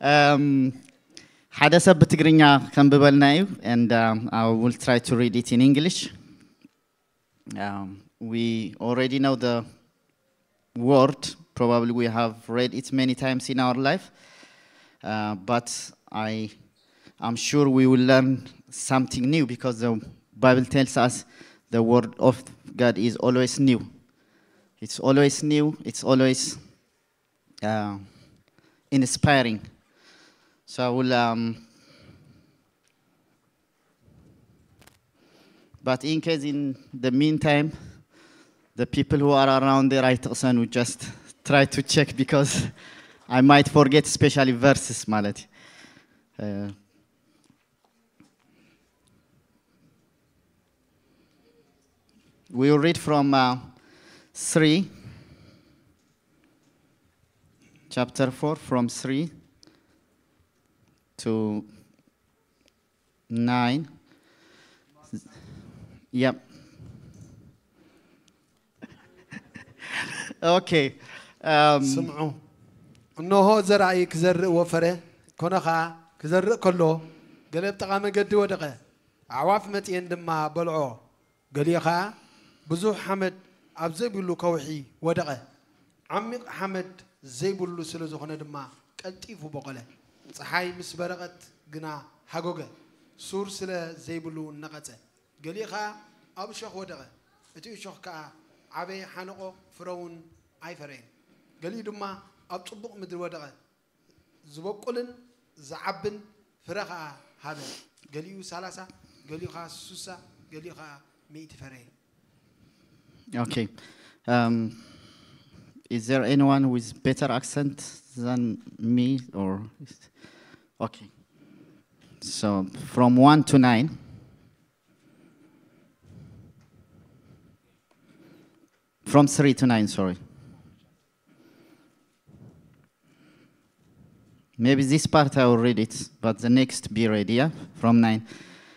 Um, and um, I will try to read it in English. Um, we already know the word, probably we have read it many times in our life, uh, but I am sure we will learn something new because the Bible tells us the word of God is always new. It's always new, it's always uh, inspiring. So I will, um, but in case in the meantime, the people who are around there, I will just try to check because I might forget, especially verses, ማለት uh, we will read from uh, 3, chapter 4, from 3 to 9. Yep. أوكي um, سمعوا. انه زرعي كزرق وفره. كنا خا كزرق كله. قال بتقام قد ودقة. عواف متين دما بلعو. قال يا خا بزو حمد ابزي بلو كوحي ودقة. عمي حمد زي بلو سلو زخنه دما. قلطيفو بقلة. ፀሓይ ምስ በረቐት ግና ሃጎገ ሱር ስለ ዘይብሉ ነቐፀ ገሊኡ ከዓ ኣብ እሾኽ ወደቐ እቲ እሾኽ ከዓ ዓበየ ሓነቆ ፍረ እውን ኣይፈረየን ገሊኡ ድማ ኣብ ፅቡቕ ምድሪ ወደቐ ዝበቁልን ዝዓብን ፍረ ከዓ ሃበ ገሊኡ ሳላሳ ገሊኡ ከዓ ሱሳ ገሊኡ ከዓ ሚእቲ ፈረየ Okay. Is there anyone with better accent than me or okay. So from 1 to 9. From 3 to 9, sorry. Maybe this part I will read it, but the next be ready, yeah? From 9,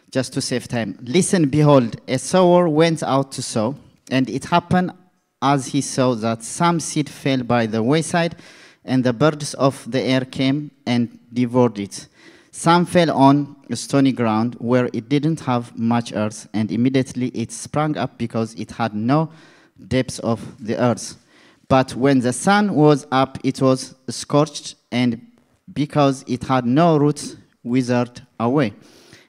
just to save time. Listen, behold, a sower went out to sow, and it happened as he saw that some seed fell by the wayside, and the birds of the air came and devoured it. Some fell on stony ground where it didn't have much earth, and immediately it sprang up because it had no depth of the earth. But when the sun was up, it was scorched, and because it had no roots, withered away.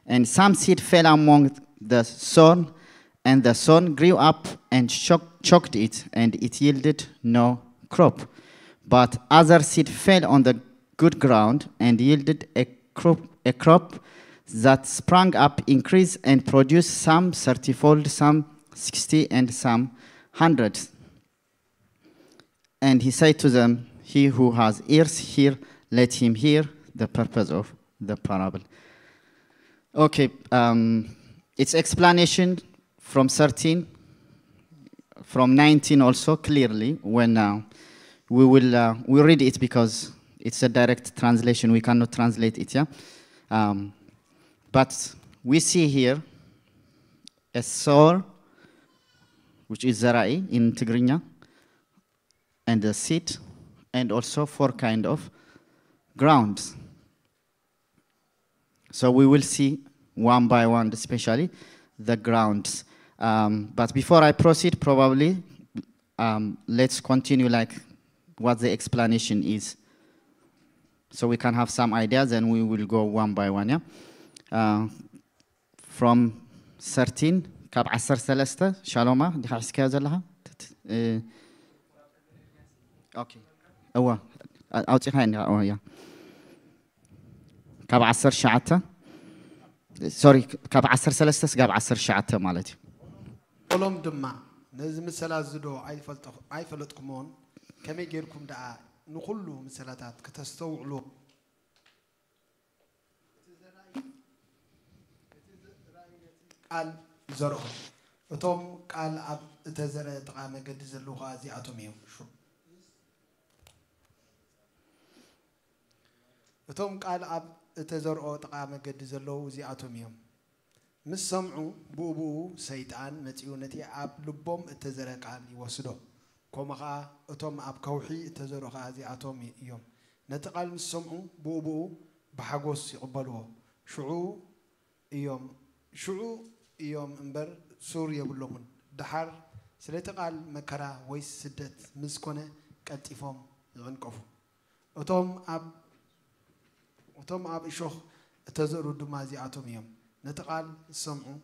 And some seed fell among the thorn, and the thorn grew up and choked it, and it yielded no crop. But other seed fell on the good ground and yielded a crop, a crop that sprang up, increased, and produced some thirtyfold, some sixty, and some hundred. And he said to them, He who has ears, hear, let him hear the purpose of the parable. Okay, um, its explanation from 13, from 19 also clearly, when uh, we will uh, we read it because it's a direct translation, we cannot translate it, yeah? Um, but we see here a soul, which is Zarai in Tigrinya, and a seed, and also four kind of grounds. So we will see one by one, especially the grounds. Um, but before I proceed, probably, um, let's continue like what the explanation is. So we can have some ideas and we will go one by one, yeah? Uh, from 13, كاب عسر ثلاثة شالوما دي خلاص كيا زلها اوكي هو او تي خاين او يا كاب عسر شعته سوري كاب عسر ثلاثة كاب عسر شعته مالتي ቆሎም ድማ ነዚ ምሰላት ዝዶ ኣይፈልጦ- ኣይፈለጥኩሞን ከመይ ጌርኩም ደኣ ንኩሉ ምሰላታት ከተስተውዕሉ ቃል ዘርኦ እቶም ቃል ኣብ እተዘርአ ጥቓ መገዲ ዘለዉ ከዓ እዚኣቶም እዮም ሹ- እቶም ቃል ኣብ እተዘርኦ ጥቓ መገዲ ዘለዉ እዚኣቶም እዮም ምስ ሰምዑ ብኡ ብኡ ሰይጣን መፂኡ ነቲ ኣብ ልቦም እተዘርአ ቃል ይወስዶ ከምኡ ከዓ እቶም ኣብ ከውሒ እተዘርኡ ከዓ እዚኣቶም እዮም ነቲ ቃል ምስ ሰምዑ ብኡ ብኡ ብሓጎስ ይቕበልዎ ሽዑ እዮም ሽዑ እዮም እምበር ሱር የብሎምን ድሓር ስለቲ ቃል መከራ ወይ ስደት ምስ ኮነ ቀልጢፎም ይቕንቀፉ እቶም ኣብ እቶም ኣብ እሾኽ እተዘሩ ድማ እዚኣቶም እዮም ነቲ ቃል ዝሰምዑ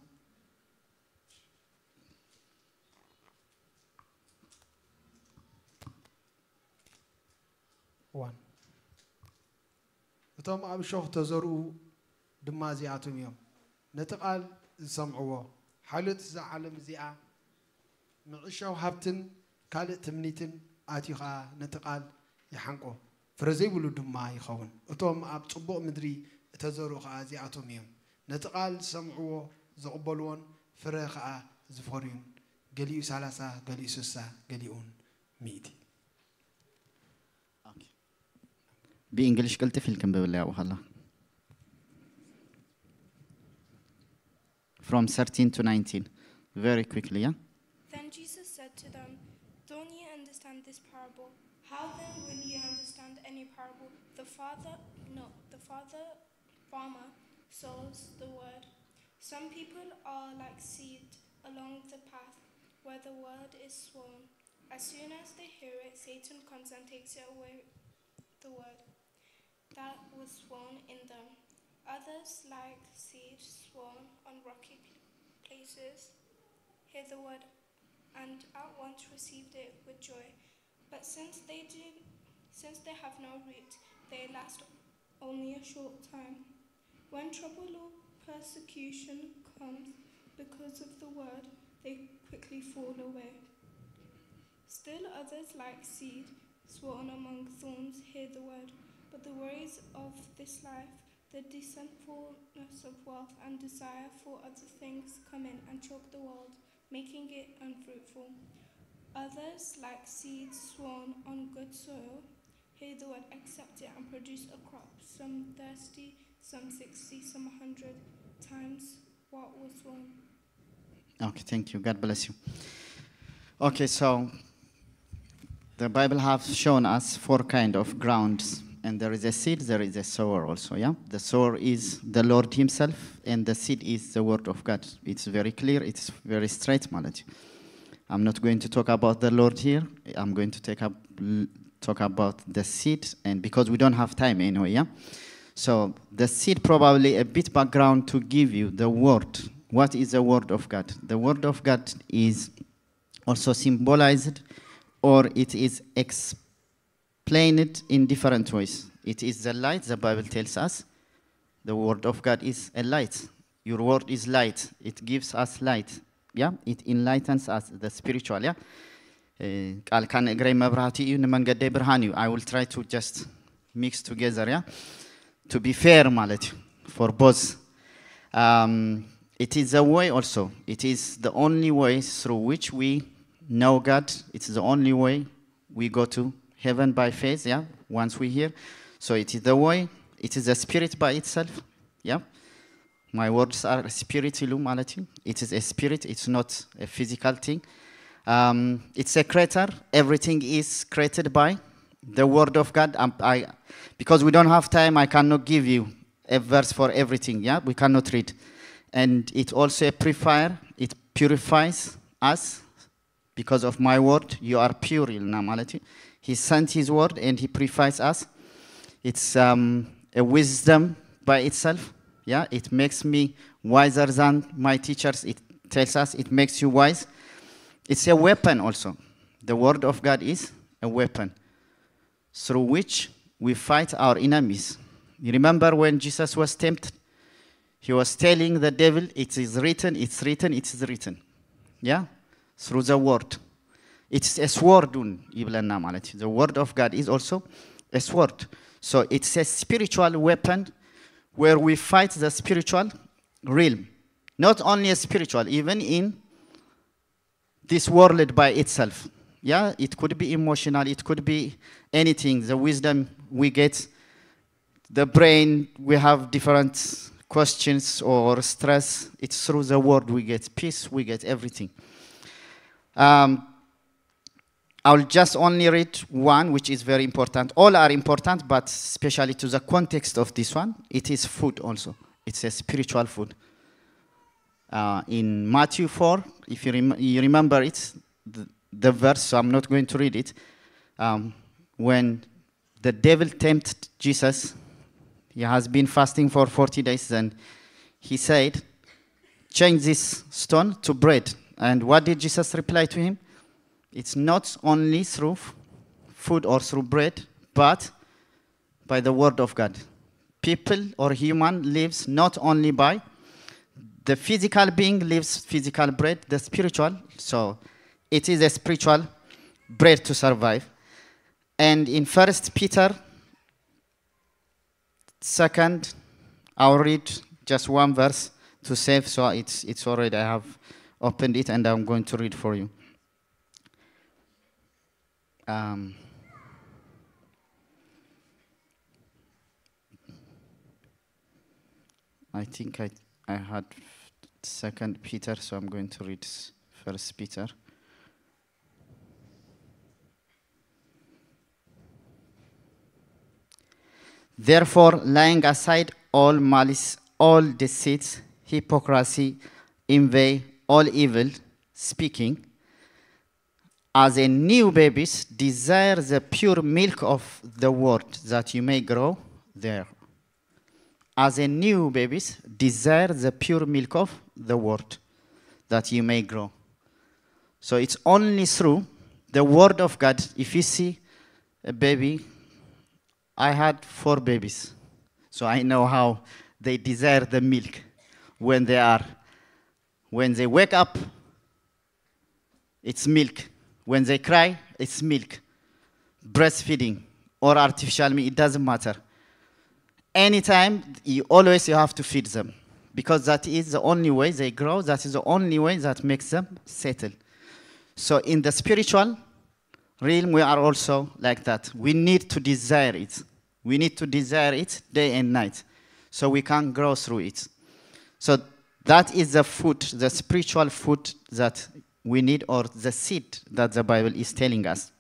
ዋን እቶም ኣብ እሾኽ ተዘርኡ ድማ እዚኣቶም እዮም ነቲ ቃል ዝሰምዕዎ ሓልዮት እዛ ዓለም እዚኣ ምዕሻው ሃብትን ካልእ ትምኒትን ኣትዩ ከዓ ነቲ ቃል ይሓንቆ ፍረ ዘይብሉ ድማ ይኸውን እቶም ኣብ ፅቡቕ ምድሪ እተዘርኡ ከዓ እዚኣቶም እዮም ነቲ ቃል ዝሰምዕዎ ዝቕበልዎን ፍረ ከዓ ዝፈርዩን ገሊኡ ሳላሳ ገሊኡ ስሳ ገሊኡን ሚእቲ ብእንግሊሽ ቅልጥፍ ኢልክን ብብል ያው ከላ from 13 to 19 very quickly yeah Then Jesus said to them, Don't ye understand this parable? How then will ye understand any parable? The father, no, the father farmer sows the word. Some people are like seed along the path where the word is sown. As soon as they hear it, Satan comes and takes away the word that was sown in them. Others, like seed sown on rocky places, hear the word and at once received it with joy. But since they do, since they have no root, they last only a short time. When trouble or persecution comes because of the word, they quickly fall away. Still others, like seed sown among thorns, hear the word, but the worries of this life, the deceitfulness of wealth, and desire for other things come in and choke the world, making it unfruitful. Others, like seeds sown on good soil, hear the word, accept it, and produce a crop, some thirty, some sixty, some hundred times what was sown. Okay, thank you. God bless you. Okay, so the Bible have shown us four kind of grounds, and there is a seed, there is a sower also. Yeah, the sower is the Lord Himself, and the seed is the Word of God. It's very clear. It's very straight, Malachi. I'm not going to talk about the Lord here. I'm going to take up talk about the seed, and because we don't have time anyway, yeah. So the seed probably a bit background to give you the word. What is the word of God? The word of God is also symbolized, or it is explained in different ways. It is the light. The Bible tells us the word of God is a light. Your word is light. It gives us light. Yeah, it enlightens us, the spiritual. Yeah. ቃል ካን እግረይ መብራህቲ እዩ ንመንገደይ ብርሃን እዩ i will try to just mix together yeah to be fair ማለት እዩ for both um, it is a way also it is the only way through which we know god it's the only way we go to heaven by faith yeah once we hear so it is the way it is a spirit by itself yeah my words are spirit ይሉ ማለት እዩ it is a spirit it's not a physical thing um, it's a creator. Everything is created by the word of God. Um, I, because we don't have time, I cannot give you a verse for everything. Yeah, we cannot read. And it also a purifier. It purifies us because of my word. You are pure normality. He sent His word and He purifies us. It's um, a wisdom by itself. Yeah, it makes me wiser than my teachers. It tells us it makes you wise. It's a weapon also. The word of God is a weapon through which we fight our enemies. You remember when Jesus was tempted? He was telling the devil, It is written, it's written, it is written. Yeah? Through the word. It's a sword, The word of God is also a sword. So it's a spiritual weapon where we fight the spiritual realm. Not only spiritual, even in this world by itself. Yeah, it could be emotional, it could be anything. The wisdom we get, the brain, we have different questions or stress. It's through the word we get peace, we get everything. Um, I'll just only read one, which is very important. All are important, but especially to the context of this one, it is food also. It's a spiritual food. Uh, in Matthew 4, if you, rem- you remember it, the, the verse, so I'm not going to read it. Um, when the devil tempted Jesus, he has been fasting for 40 days, and he said, Change this stone to bread. And what did Jesus reply to him? It's not only through food or through bread, but by the word of God. People or human lives not only by the physical being lives physical bread, the spiritual. So it is a spiritual bread to survive. And in First Peter, second, I'll read just one verse to save. So it's it's already I have opened it and I'm going to read for you. Um, I think I, I had second Peter, so I'm going to read first Peter. Therefore, laying aside all malice, all deceit, hypocrisy, envy, all evil speaking, as a new babies, desire the pure milk of the word that you may grow there. As a new babies, desire the pure milk of the word that you may grow. So it's only through the word of God. If you see a baby, I had four babies, so I know how they desire the milk when they are, when they wake up, it's milk. When they cry, it's milk. Breastfeeding or artificial milk, it doesn't matter. Anytime, you always you have to feed them because that is the only way they grow. That is the only way that makes them settle. So in the spiritual realm, we are also like that. We need to desire it. We need to desire it day and night, so we can grow through it. So that is the food, the spiritual food that we need, or the seed that the Bible is telling us.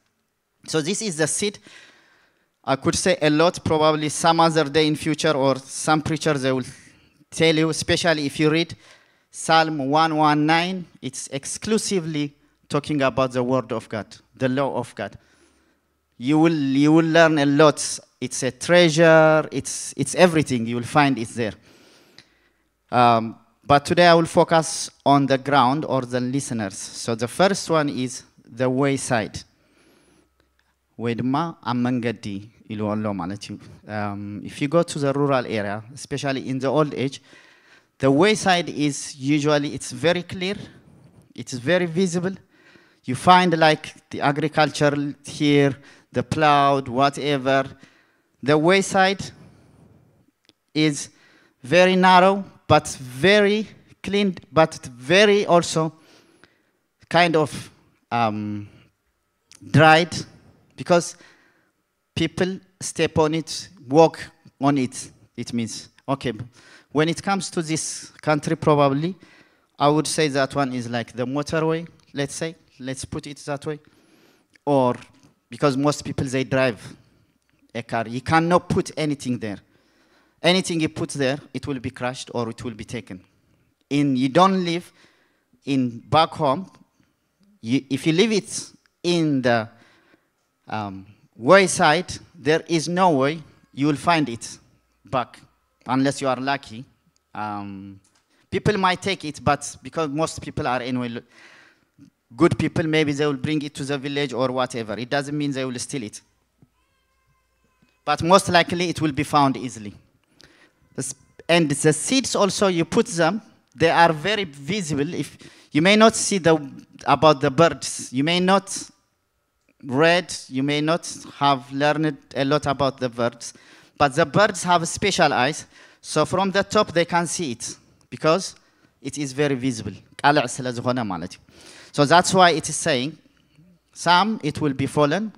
So this is the seed. I could say a lot, probably some other day in future, or some preachers they will tell you, especially if you read Psalm 119, it's exclusively talking about the word of God, the law of God. You will you will learn a lot. It's a treasure. It's it's everything. You will find it there. Um, but today I will focus on the ground or the listeners. So the first one is the wayside. ወይ ድማ ኣብ መንገዲ ኢልዎ ኣሎ ማለት እዩ Um, if you go to the rural area especially in the old age the wayside is usually it's very clear it's very visible you find like the agriculture here the plowed whatever the wayside is very narrow but very clean but very also kind of um, dried because people step on it, walk on it. It means okay. When it comes to this country, probably I would say that one is like the motorway. Let's say, let's put it that way, or because most people they drive a car, you cannot put anything there. Anything you put there, it will be crushed or it will be taken. In you don't live in back home. You, if you leave it in the um, wayside, there is no way you will find it back unless you are lucky. Um, people might take it, but because most people are anyway good people, maybe they will bring it to the village or whatever. It doesn't mean they will steal it. But most likely it will be found easily. The and the seeds also you put them they are very visible if you may not see the about the birds you may not read you may not have learned a lot about the birds but the birds have special eyes so from the top they can see it because it is very visible ቃልዕ ስለ ዝኾነ ማለት እዩ so that's why it is saying some it will be fallen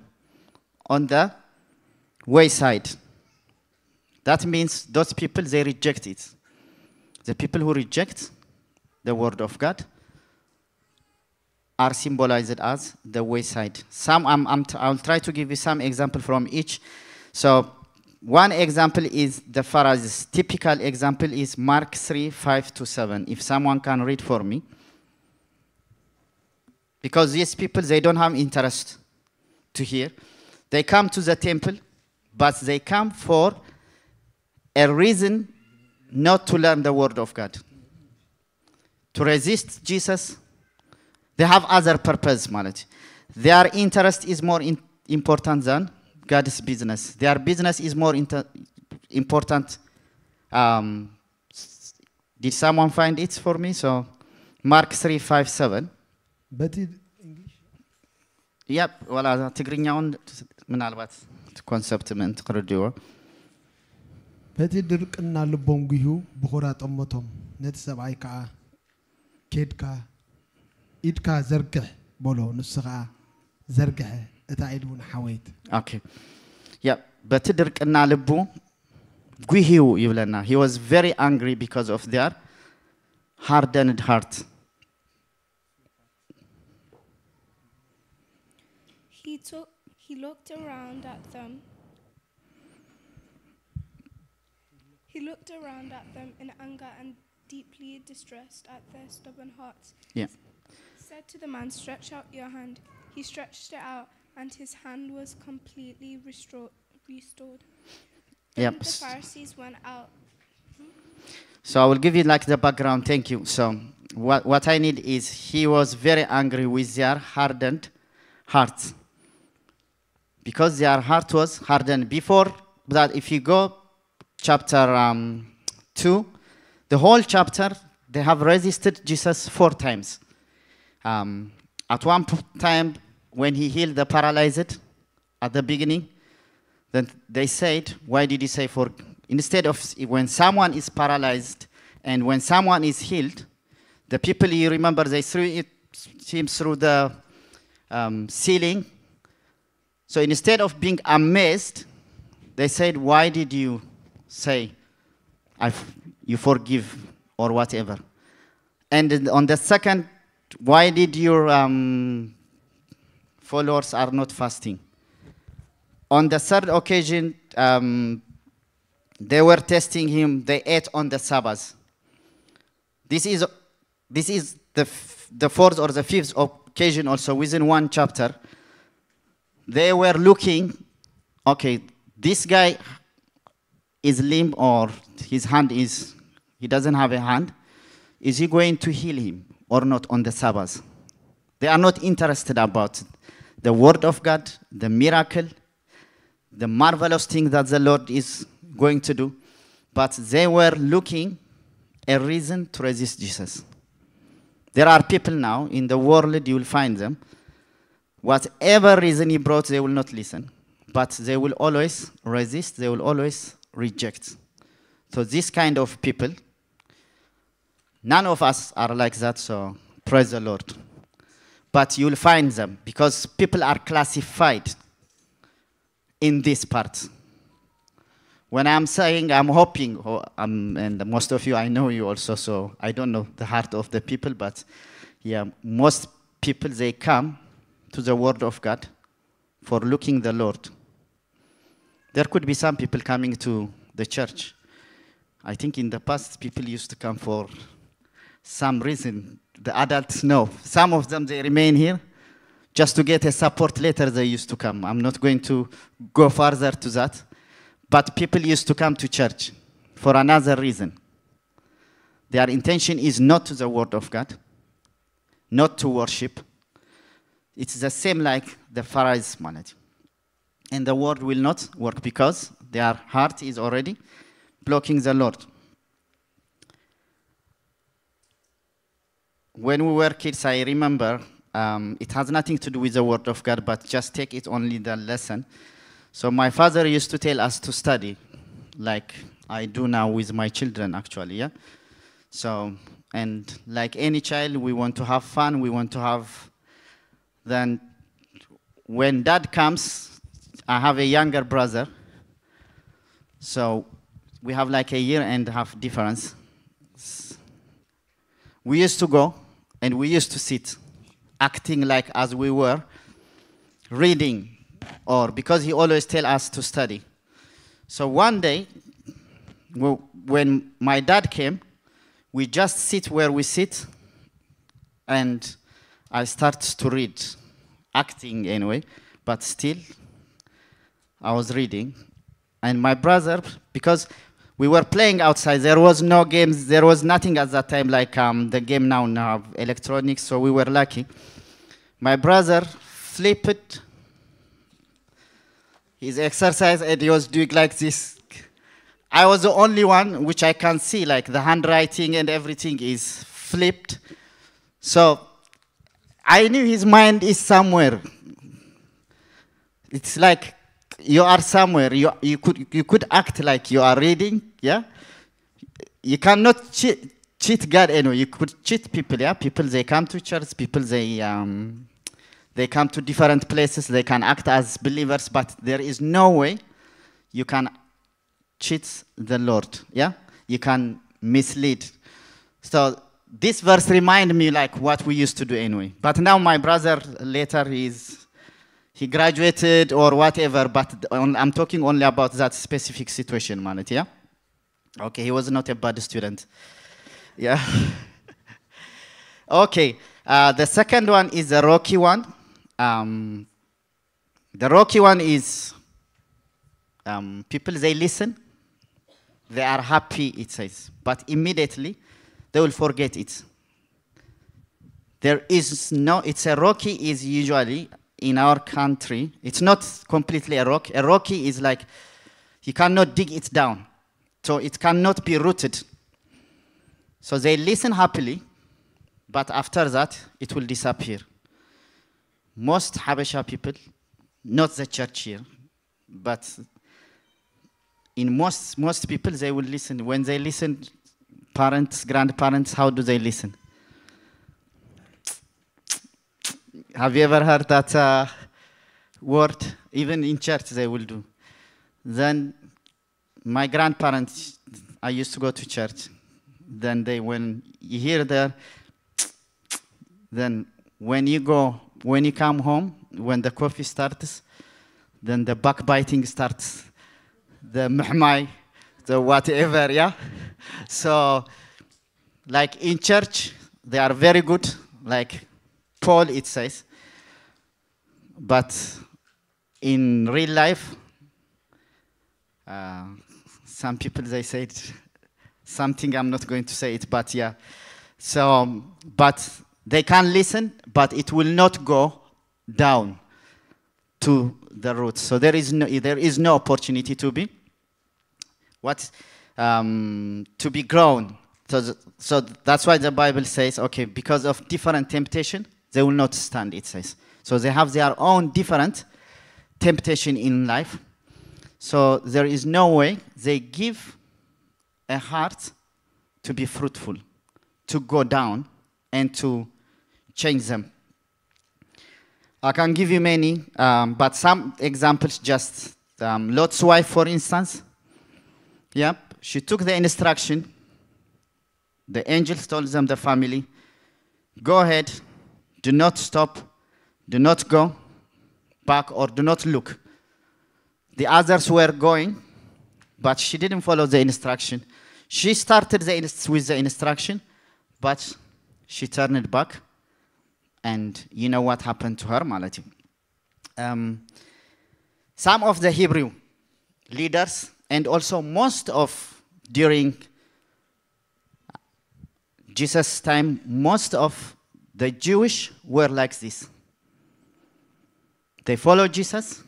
on the wayside that means those people they reject it. The people who reject the word of God, are symbolized as the wayside. Some, I'm, I'm I'll try to give you some example from each. So one example is the Pharisees. Typical example is Mark 3, 5 to 7. If someone can read for me. Because these people, they don't have interest to hear. They come to the temple, but they come for a reason not to learn the word of God. To resist Jesus, they have other purpose ማለት their interest is more in, important than God's business. Their business is more inter, important. Um, s- did someone find it for me? So, Mark 3 5 7. በቲ እንግሊሽ Yep, ወላ ትግርኛውን ምናልባት ኮንሰፕት ምን ትክርድዎ በቲ ድርቅና ልቦም ጉሁ ብኹራ ጠመቶም ነቲ ሰብኣይ ከዓ ኬድካ ኢድካ ዘርግሕ በሎ ንሱ ከዓ ዘርግሐ እታ ኢድ እውን ሓወይት ኦኬ ያ በቲ ድርቅና ልቡ ጉሂው ይብለና he was very angry because of their hardened heart Took he looked around at them. He looked around at them in anger and deeply distressed at their stubborn hearts. Yeah. Said to the man, Stretch out your hand. He stretched it out, and his hand was completely restored. Yep. the Pharisees went out. So I will give you like the background. Thank you. So what, what I need is he was very angry with their hardened hearts. Because their heart was hardened. Before that, if you go chapter um, 2, the whole chapter, they have resisted Jesus four times. Um, at one time, when he healed the paralyzed at the beginning, then they said, Why did he say for? Instead of when someone is paralyzed and when someone is healed, the people you remember they threw it, him through the um, ceiling. So instead of being amazed, they said, Why did you say, you forgive or whatever? And on the second, why did your um, followers are not fasting? On the third occasion, um, they were testing him. They ate on the Sabbath. This is, this is the, the fourth or the fifth occasion also within one chapter. They were looking, okay, this guy is limp or his hand is, he doesn't have a hand. Is he going to heal him or not on the Sabbath? They are not interested about the word of God, the miracle, the marvelous thing that the Lord is going to do, but they were looking a reason to resist Jesus. There are people now in the world, you will find them. Whatever reason he brought, they will not listen, but they will always resist, they will always reject. So, this kind of people, none of us are like that, so praise the Lord. But you'll find them because people are classified in this part. When I'm saying I'm hoping, oh, um, and most of you I know you also, so I don't know the heart of the people, but yeah, most people they come to the Word of God for looking the Lord. There could be some people coming to the church. I think in the past people used to come for some reason. The adults know. Some of them they remain here just to get a support letter they used to come i'm not going to go further to that but people used to come to church for another reason their intention is not to the word of god not to worship it's the same like the pharisees manage and the word will not work because their heart is already blocking the lord when we were kids i remember um, it has nothing to do with the word of God, but just take it only the lesson. So my father used to tell us to study, like I do now with my children, actually, yeah. So and like any child, we want to have fun. We want to have. Then, when dad comes, I have a younger brother. So we have like a year and a half difference. We used to go and we used to sit acting like as we were reading or because he always tell us to study. So one day, when my dad came, we just sit where we sit, and I start to read, acting anyway, but still, I was reading, and my brother, because we were playing outside, there was no games, there was nothing at that time like um, the game now now electronics, so we were lucky. My brother flipped his exercise and he was doing like this. I was the only one which I can see, like the handwriting and everything is flipped. So I knew his mind is somewhere. It's like you are somewhere. You, you, could, you could act like you are reading, yeah? You cannot cheat, cheat God anyway. You could cheat people, yeah? People, they come to church, people, they, um, they come to different places, they can act as believers, but there is no way you can cheat the Lord. Yeah? You can mislead. So this verse reminds me like what we used to do anyway. But now my brother later is he graduated or whatever, but on, I'm talking only about that specific situation, man. Yeah? Okay, he was not a bad student. Yeah. okay, uh, the second one is the rocky one. Um, the rocky one is um, people, they listen, they are happy, it says. But immediately, they will forget it. There is no, it's a rocky is usually in our country, it's not completely a rock. A rocky is like you cannot dig it down, so it cannot be rooted. So they listen happily, but after that, it will disappear. Most Habesha people, not the church here, but in most most people they will listen. When they listen, parents, grandparents, how do they listen? Have you ever heard that uh, word? Even in church they will do. Then my grandparents, I used to go to church. Then they, when you hear the, then when you go, when you come home, when the coffee starts, then the backbiting starts, the mahmai, the whatever, yeah. So, like in church, they are very good, like Paul it says. But in real life, uh, some people they said something I'm not going to say it, but yeah. So, but they can listen, but it will not go down to the roots. So there is no there is no opportunity to be what um, to be grown. So, th- so that's why the Bible says, okay, because of different temptation, they will not stand. It says so they have their own different temptation in life. So there is no way they give a heart to be fruitful, to go down, and to change them. I can give you many, um, but some examples just um, Lot's wife, for instance. Yep, she took the instruction. The angels told them, the family, go ahead, do not stop, do not go back, or do not look. The others were going, but she didn't follow the instruction. She started the with the instruction, but she turned back, and you know what happened to her, Malati. Um, some of the Hebrew leaders, and also most of during Jesus' time, most of the Jewish were like this. They follow Jesus,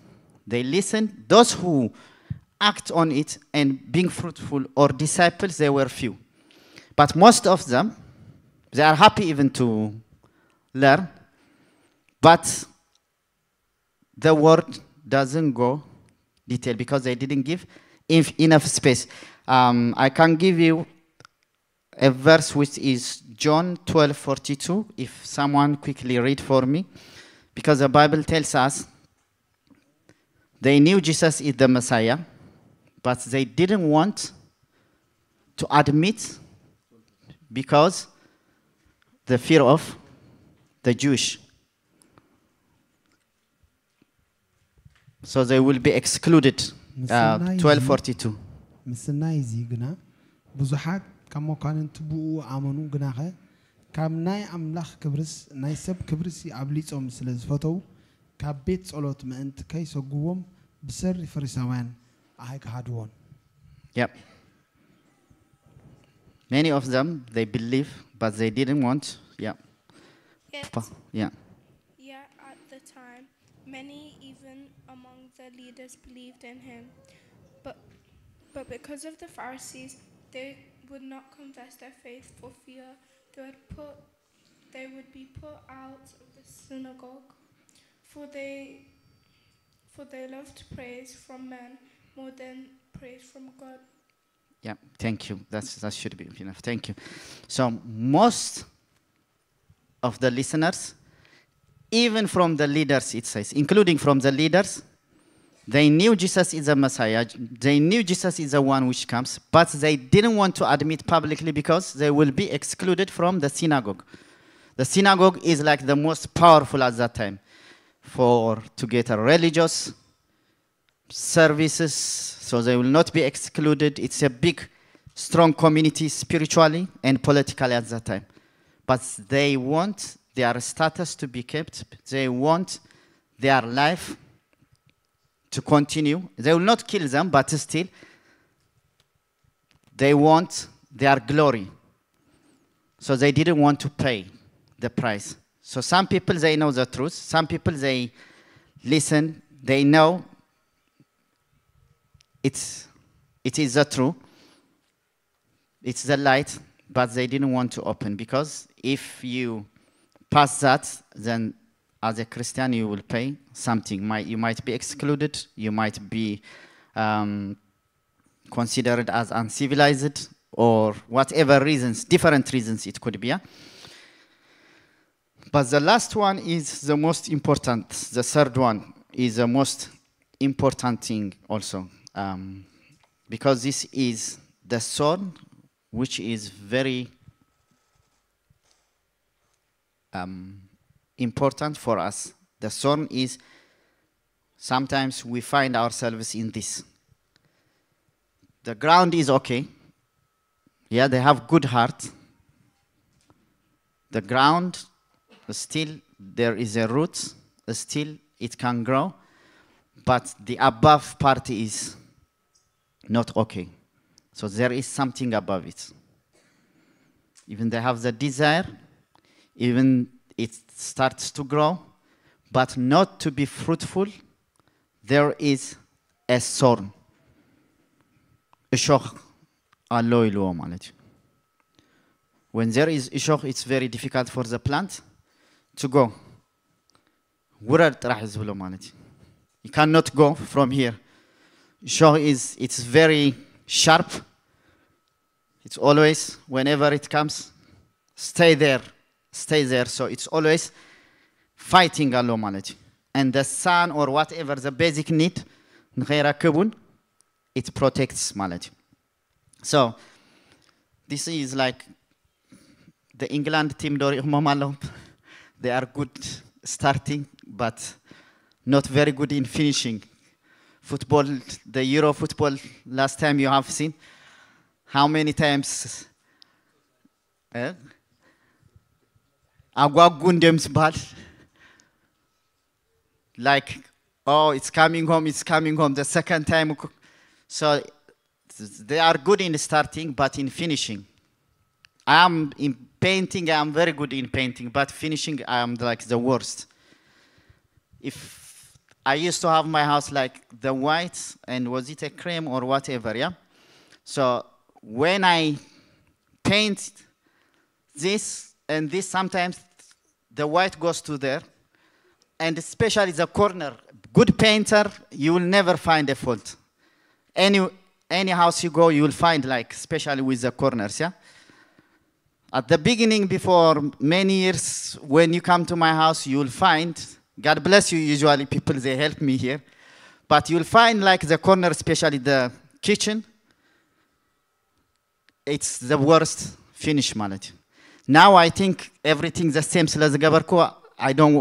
they listen. Those who act on it and being fruitful or disciples, they were few. But most of them, they are happy even to learn, but the word doesn't go detail because they didn't give enough space. Um, I can give you a verse which is John 12:42. If someone quickly read for me, because the Bible tells us they knew Jesus is the Messiah, but they didn't want to admit because the fear of the Jewish. So they will be excluded Uh, Nice. 1242. ምስናይ እዚ ግና ብዙሓት ካብ መኳንንቲ ብኡ ኣመኑ ግና ኸ ካብ ናይ ኣምላኽ ክብርስ ናይ ሰብ ክብርሲ ኣብሊፆም ስለ ዝፈተው ካብ ቤት ጸሎት ምእንቲ ከይሰጉቦም ብሰሪ ፈሪሳውያን ኣይክሃድዎን Yep. Many of them they believe, but they didn't want. Yeah. Yet, Pa- Yeah. yet at the time, many even among the leaders believed in him. But, but because of the Pharisees, they would not confess their faith for fear they would put they would be put out of the synagogue. For they for they loved praise from men more than praise from God. Yeah, thank you. That's, that should be enough. Thank you. So, most of the listeners, even from the leaders, it says, including from the leaders, they knew Jesus is the Messiah. They knew Jesus is the one which comes, but they didn't want to admit publicly because they will be excluded from the synagogue. The synagogue is like the most powerful at that time for to get a religious services, so they will not be excluded. It's a big, strong community spiritually and politically at that time. But they want their status to be kept, they want their life to continue. They will not kill them, but still, they want their glory. So they didn't want to pay the price. So some people, they know the truth. Some people, they listen, they know it's, it is the truth. It's the light, but they didn't want to open because if you pass that, then as a Christian you will pay something. Might, you might be excluded, you might be um, considered as uncivilized, or whatever reasons, different reasons it could be. yeah? But the last one is the most important. The third one is the most important thing also. Um, because this is the sword which is very um, important for us. The sword is sometimes we find ourselves in this. The ground is okay. Yeah, they have good heart. The ground still there is a root, still it can grow, but the above part is not okay. So there is something above it. Even they have the desire, even it starts to grow, but not to be fruitful, there is a thorn. እሾህ አለው ይልዎ ማለት እዩ when there is እሾህ it's very difficult for the plant to go ውረድ ጥራሕ እዩ ዝብሎ ማለት እዩ you cannot go from here እሾህ is it's very sharp it's always whenever it comes stay there stay there so it's always fighting አለው ማለት እዩ and the sun or whatever the basic need ንኸይረክቡን it protects ማለት እዩ so this is like the England team ዶሪእኹሞም ኣለዎም they are good starting but not very good in finishing football the euro football last time you have seen how many times eh? አጓጉ እንደም ዝበሃል like oh it's coming home it's coming home the second time so they are good in starting but in finishing i am in painting i am very good in painting but finishing i am like the worst if i used to have my house like the white and was it a cream or whatever yeah so when i paint this and this sometimes the white goes to there and especially the corner. Good painter, you will never find a fault. Any any house you go, you will find like, especially with the corners, yeah. At the beginning, before many years, when you come to my house, you will find. God bless you. Usually, people they help me here, but you'll find like the corner, especially the kitchen. It's the worst finish ማለት እዩ now I think everything the same ስለዝገበርኩ I don't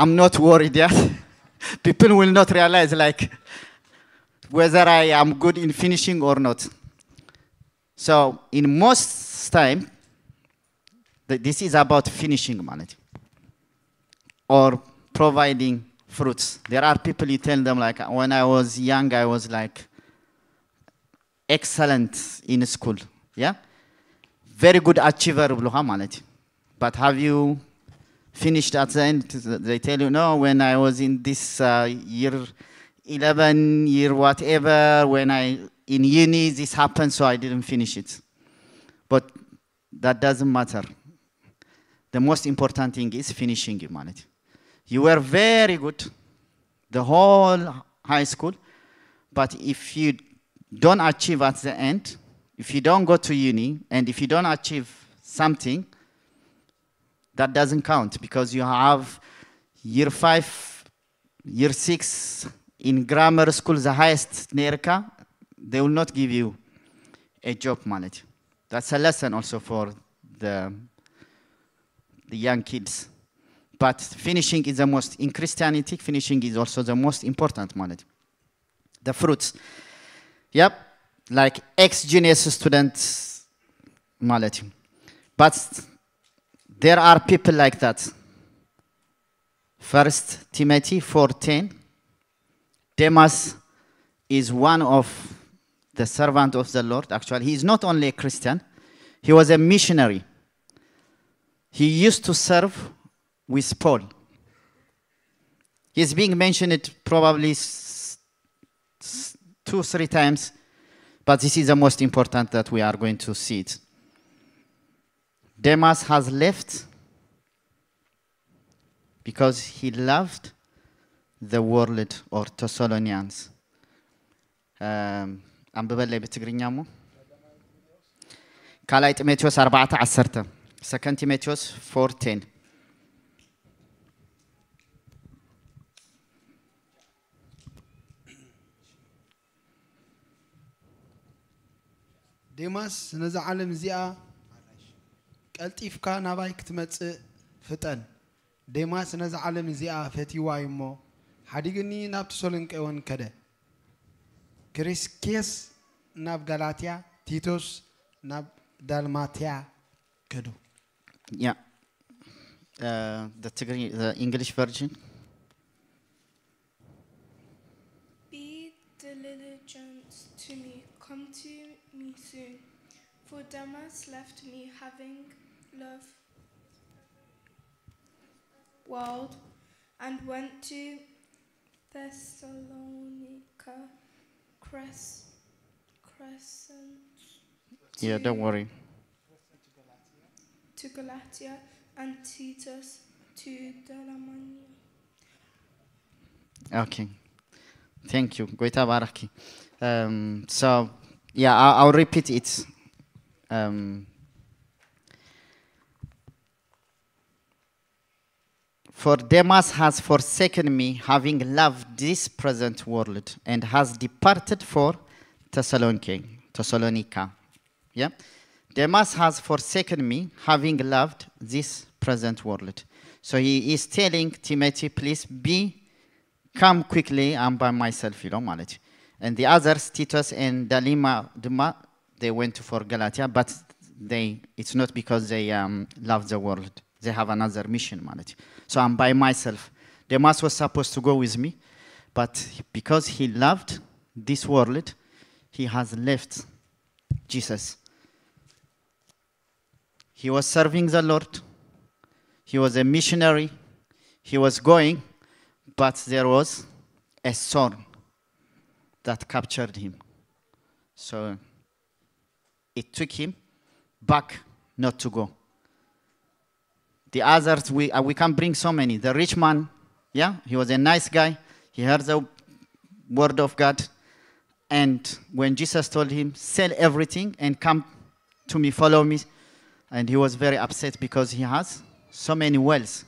I'm not worried yet people will not realize like whether I am good in finishing or not. So in most time, th- this is about finishing ማለት or providing fruits. There are people you tell them like when I was young I was like excellent in school. Yeah? Very good achiever ብለኻ ማለት እዩ። But have you finished at the end? They tell you no when I was in this uh, year 11 year whatever when I in uni this happened so I didn't finish it. But that doesn't matter. The most important thing is finishing it ማለት እዩ። You were very good the whole high school, but if you don't achieve at the end, if you don't go to uni, and if you don't achieve something, that doesn't count because you have year five, year six in grammar school, the highest NERCA, they will not give you a job ማለት እዩ። That's a lesson also for the, the young kids. But finishing is the most, in Christianity, finishing is also the most important ማለት እዩ። The fruits. Yep, like ex-genius students ማለት እዩ። But there are people like that. First Timothy 4:10. Demas is one of the servant of the Lord. Actually, he is not only a Christian, he was a missionary. He used to serve with Paul. He's being mentioned probably s- s- two, three times, but this is the most important that we are going to see it. Demas has left because he loved the world or Thessalonians. Um, አንብበለይ ብትግርኛ ሞ ካልኣይ ጢሞቴዎስ 4 10 ሰከንድ ጢሞቴዎስ 4 10 ዴማስ ነዛ ዓለም እዚኣ ቀልጢፍካ ናባይ ክትመፅእ ፍጠን ዴማስ ነዛ ዓለም እዚኣ ፈቲዋ እዩ እሞ ሓዲግኒ ናብ ተሰሎንቄ እውን ከደ ክሪስኬስ ናብ ጋላትያ ቲቶስ ናብ ዳልማትያ ከዱ Yeah. Uh, the, Tigri- the English version. Be diligent to me, come to me soon. For Demas left me, having love world, and went to Thessalonica, Cres- Crescent, Yeah, don't worry. to Galatia, and Titus to Dalmania. Okay. Thank you. Goita baraki. Um, so, yeah, I'll, I'll repeat it. Um, For Demas has forsaken me, having loved this present world, and has departed for Thessaloniki, Thessalonica. Yeah? Demas has forsaken me, having loved this present world. So he is telling Timothy, please be come quickly, I'm by myself, you know, ማለት and the others, Titus and Dalima, Duma, they went for Galatia, but they, it's not because they um, love the world. They have another mission, malati. So I'm by myself. Demas was supposed to go with me, but because he loved this world, he has left Jesus. He was serving the Lord. He was a missionary. He was going, but there was a storm that captured him. So it took him back not to go. The others, we, uh, we can bring so many. The rich man, yeah, he was a nice guy. He heard the word of God. And when Jesus told him, sell everything and come to me, follow me, and he was very upset because he has so many wells.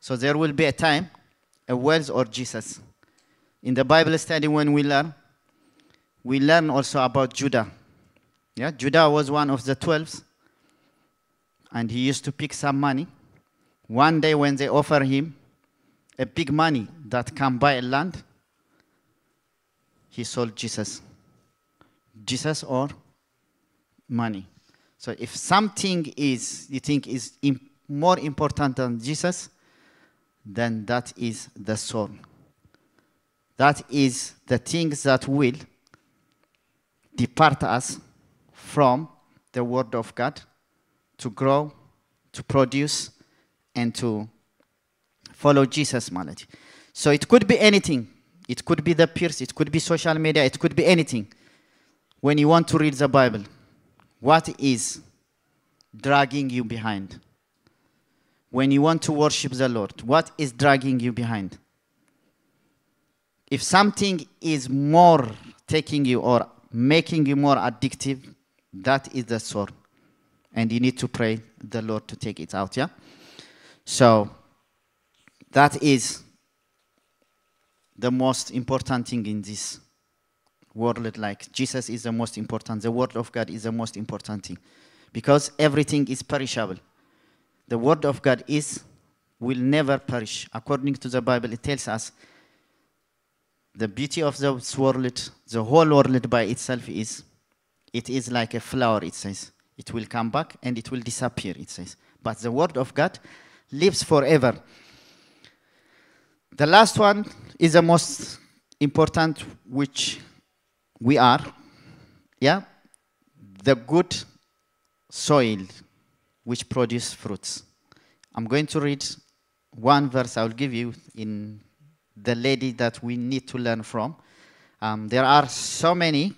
So there will be a time, a wells or Jesus. In the Bible study, when we learn, we learn also about Judah. Yeah, Judah was one of the twelves, and he used to pick some money. One day, when they offer him a big money that can buy a land, he sold Jesus. Jesus or money. So if something is you think is more important than Jesus, then that is the soul. That is the things that will depart us from the Word of God to grow, to produce, and to follow Jesus' Malady. So it could be anything. It could be the peers, it could be social media, it could be anything. When you want to read the Bible, what is dragging you behind? When you want to worship the Lord, what is dragging you behind? If something is more taking you or making you more addictive, that is the sword. And you need to pray the Lord to take it out, yeah? So that is the most important thing in this world like jesus is the most important the word of god is the most important thing because everything is perishable the word of god is will never perish according to the bible it tells us the beauty of this world the whole world by itself is it is like a flower it says. It will come back and it will disappear it says. But the word of god lives forever. The last one is the most important which we are yeah? The good soil which produce fruits. I'm going to read one verse i will give you in the lady that we need to learn from. Um, there are so many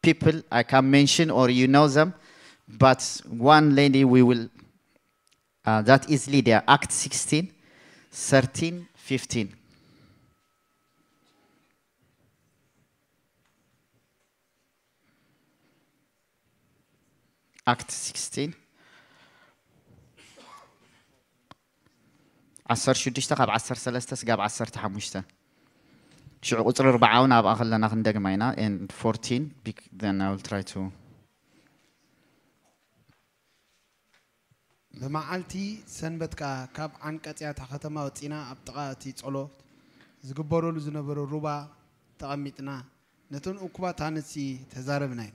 people i can mention or you know them but one lady we will uh, that is lydia act 16 13 15 Act 16 16 ካብ 13 ስጋብ 15 ሽዑ ቁፅሪ 4 እውን ኣብኣ ከለና ክንደግማ ኢና and 14 bec- then I will try to ብመዓልቲ ሰንበትካ ካብ ዓንቀፅያታ ከተማ ወፂና ኣብ ጥቓ እቲ ጸሎት ዝግበረሉ ዝነበረ ሩባ ተቐሚጥና ነተን እኩባት ኣንስቲ ተዛረብና እዩ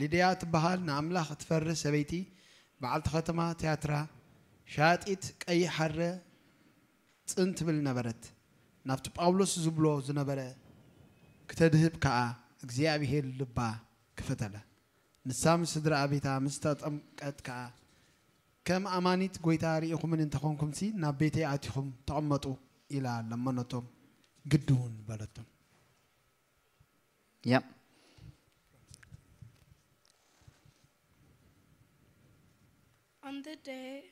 ሊድያ ትበሃል ንኣምላኽ እትፈርህ ሰበይቲ በዓልቲ ከተማ ትያትራ ሻጢት ቀይሕ ሓረ ፅን ትብል ነበረት ናብቲ ጳውሎስ ዝብሎ ዝነበረ ክተድህብ ከዓ እግዚኣብሄር ልባ ክፈተለ ንሳ ምስ ስድራ ቤታ ምስ ተጠምቀት ከዓ ከም ኣማኒት ጎይታ ርኢኹምን እንተኾንኩምሲ ናብ ቤተይ ኣቲኹም ተቐመጡ ኢላ ለመነቶም ግዲ እውን በለቶም yeah On the day,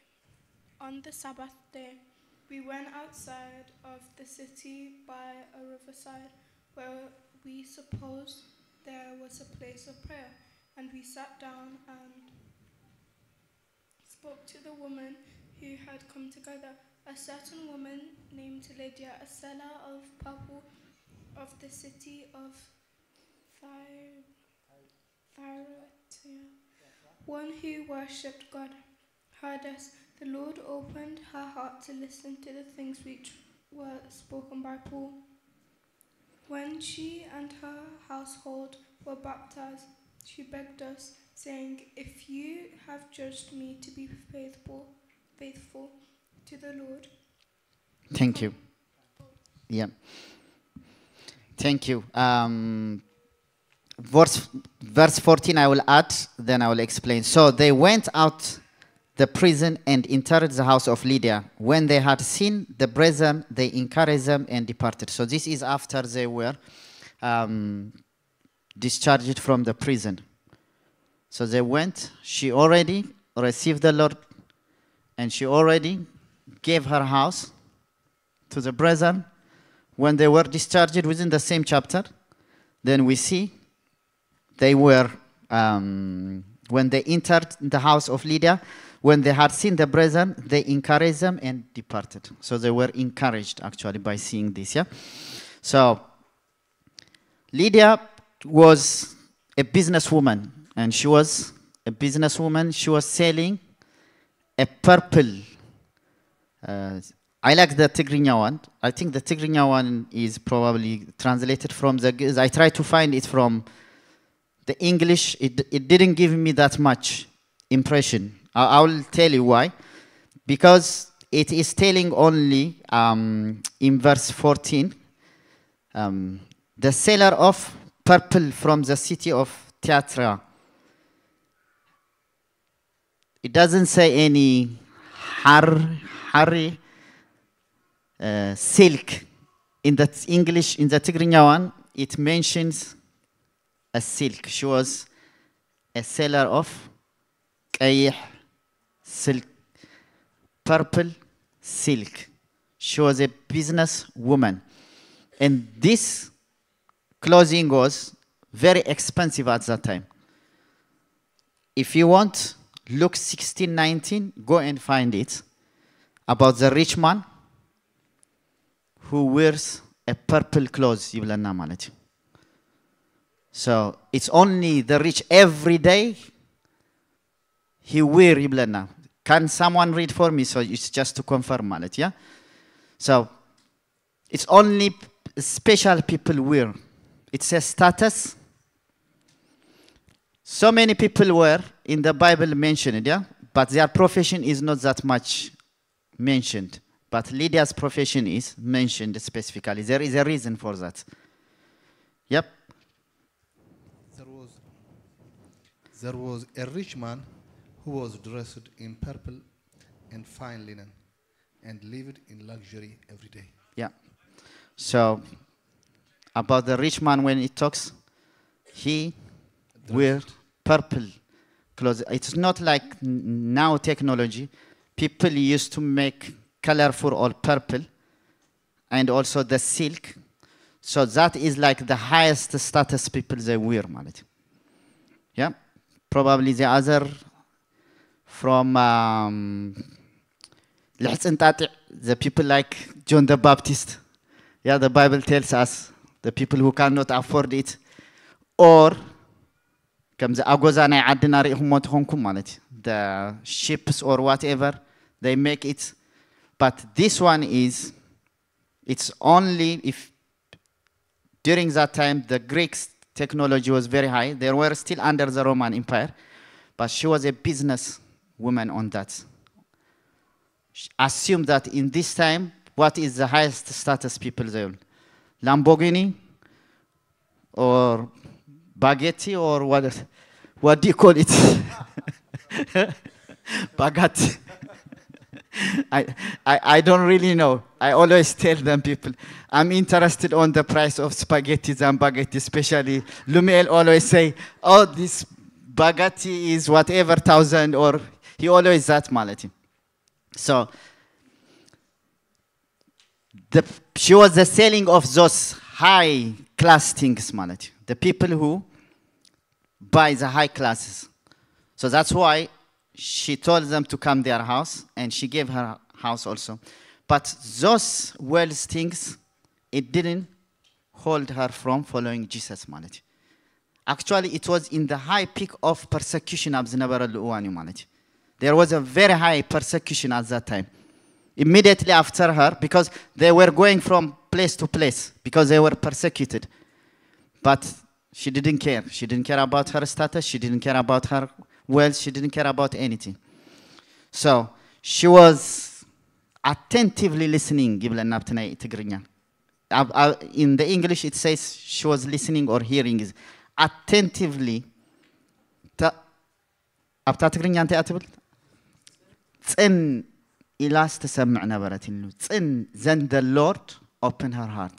on the Sabbath day, we went outside of the city by a riverside where we supposed there was a place of prayer, and we sat down and spoke to the woman who had come together. A certain woman named Lydia, a seller of purple of the city of Thyatira, one who worshipped God heard us. The Lord opened her heart to listen to the things which were spoken by Paul. When she and her household were baptized, she begged us, saying, If you have judged me to be faithful, faithful to the Lord, Thank you. Yeah. Thank you. Um, verse, verse 14, I will add, then I will explain. So they went out the prison and entered the house of Lydia. When they had seen the brethren, they encouraged them and departed. So this is after they were um, discharged from the prison. So they went, she already received the Lord, and she already gave her house to the brethren when they were discharged within the same chapter. Then we see they were, um, when they entered the house of Lydia, when they had seen the brethren, they encouraged them and departed. So they were encouraged actually by seeing this, yeah? So Lydia was a businesswoman, and she was a businesswoman. She was selling a purple Uh, I like the Tigrinya one. I think the Tigrinya one is probably translated from the. I tried to find it from the English. It, it didn't give me that much impression. I will tell you why. Because it is telling only um, in verse 14, um, the seller of purple from the city of Thyatira. It doesn't say any har, harry, uh, silk. In the English, in the Tigrinya one, it mentions a silk. She was a seller of قيح silk, purple silk. She was a business woman. And this clothing was very expensive at that time. If you want, Luke 16, 19, go and find it about the rich man who wears a purple clothes ይብለና ማለት እዩ። So it's only the rich every day he wear ይብለና Can someone read for me? So it's just to confirm ማለት yeah. So it's only special people wear. It's a status. So many people were in the Bible mentioned, yeah, but their profession is not that much mentioned. But Lydia's profession is mentioned specifically. There is a reason for that. Yep. There was, there was a rich man who was dressed in purple and fine linen and lived in luxury every day. Yeah. So, about the rich man, when he talks, he wear purple clothes. It's not like now technology. People used to make colorful or purple and also the silk. So that is like the highest status people they wear, Malit. Yeah. Probably the other from um, ልሕፅንጣጢዕ the people like John the Baptist. Yeah, the Bible tells us the people who cannot afford it or ከምዚ ኣጎዛ ናይ ዓድና ሪኢኹሞ ትኾንኩም ማለት እዩ the ships or whatever they make it but this one is it's only if during that time the Greeks technology was very high they were still under the Roman Empire but she was a business woman on that assume that in this time what is the highest status people there Lamborghini or Baghetti or what what do you call it? Bagatti. I, I, I don't really know. I always tell them people, I'm interested on the price of spaghetti and baguette, especially Lumiel always say, oh, this bagatti is whatever thousand, or he always that malati. So the, she was the selling of those high class things, malati. The people who buy the high classes. So that's why she told them to come their house and she gave her house also. But those world things, it didn't hold her from following Jesus ማለት እዩ። Actually, it was in the high peak of persecution ኣብ ዝነበረሉ እዋን እዩ ማለት እዩ። there was a very high persecution at that time. Immediately after her, because they were going from place to place, because they were persecuted. But she didn't care. She didn't care about her status. She didn't care about her wealth. She didn't care about anything. So she was attentively listening. Uh, uh, in the English, it says she was listening or hearing. Attentively. ፅን ኢላ ስትሰምዕ ነበረት ኢሉ ፅን then the Lord opened her heart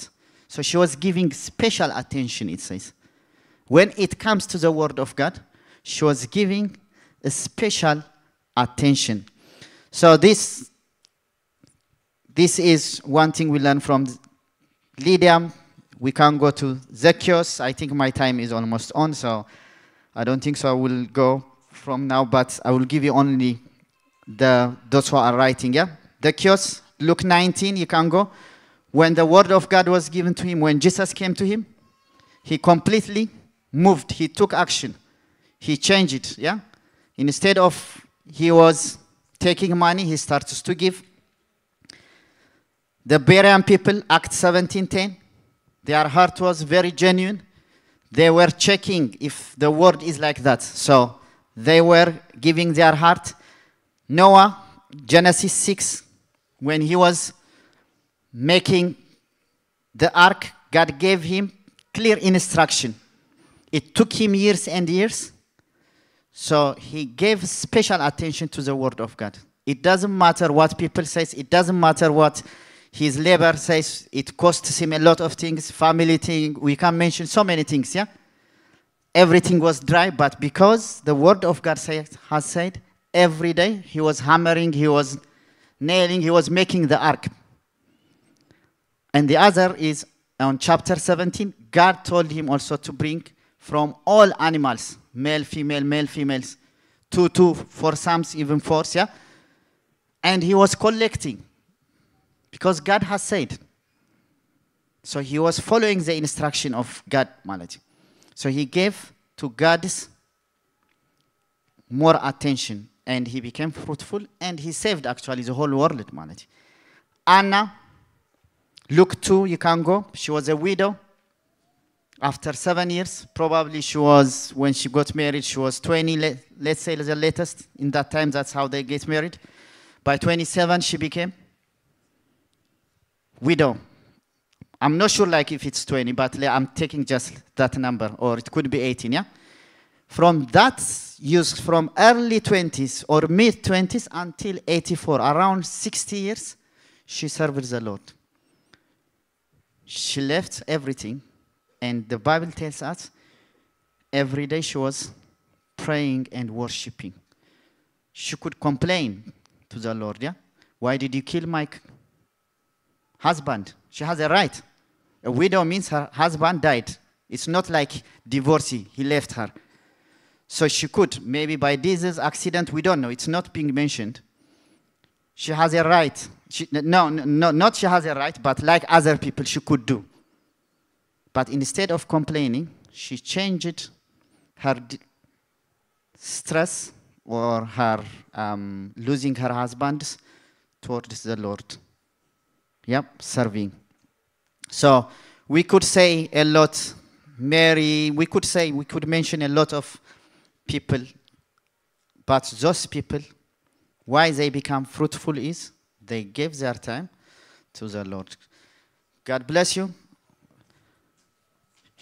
so she was giving special attention it says when it comes to the word of God, she was giving a special attention. So this this is one thing we learn from Lydia. We can go to Zacchaeus. I think my time is almost on, so I don't think so. I will go from now, but I will give you only the those who are writing. Yeah, Zacchaeus, Luke 19. You can go. When the word of God was given to him, when Jesus came to him, he completely moved he took action he changed it yeah instead of he was taking money he starts to give The Berean people, Act 17:10, their heart was very genuine. They were checking if the word is like that. So they were giving their heart. Noah, Genesis 6, when he was making the ark, God gave him clear instruction. It took him years and years. So he gave special attention to the word of God. It doesn't matter what people says. It doesn't matter what his labor says. It costs him a lot of things, family thing. We can mention so many things, yeah? Everything was dry, but because the word of God say, has said, every day. He was hammering, he was nailing, he was making the ark. And the other is on chapter 17, God told him also to bring from all animals, male, female, male, females, two, two, four sams, even four, yeah? And he was collecting because God has said. So he was following the instruction of God, Malachi. So he gave to God's more attention and he became fruitful and he saved actually the whole world, ማለት Anna, Luke 2, you can go. She was a widow. After seven years, probably she was, when she got married, she was 20, le- let's say the latest. In that time, that's how they get married. By 27, she became widow. I'm not sure like if it's 20, but le- I'm taking just that number, or it could be 18, yeah? From that use from early 20s or mid 20s until 84, around 60 years, she served the Lord. She left everything, and the Bible tells us every day she was praying and worshiping. She could complain to the Lord, yeah? Why did you kill my husband? She has a right. A widow means her husband died. It's not like divorcee, he left her. So she could, maybe by disease, accident, we don't know. It's not being mentioned. She has a right. She, no, no, no, not she has a right, but like other people, she could do. But instead of complaining, she changed her stress or her um, losing her husband towards the Lord. Yep, serving. So we could say a lot, Mary, we could say, we could mention a lot of people, but those people, why they become fruitful is they gave their time to the Lord. God bless you.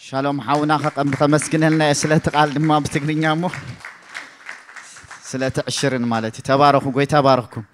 ሻሎም ሓውና ከመስግነልና እየ ስለ እቲ ቃል ድማ ብትግርኛ እሞ ስለ ትዕሽርን ማለት እዩ ተባረኹ ጎይታ ባረኽኩም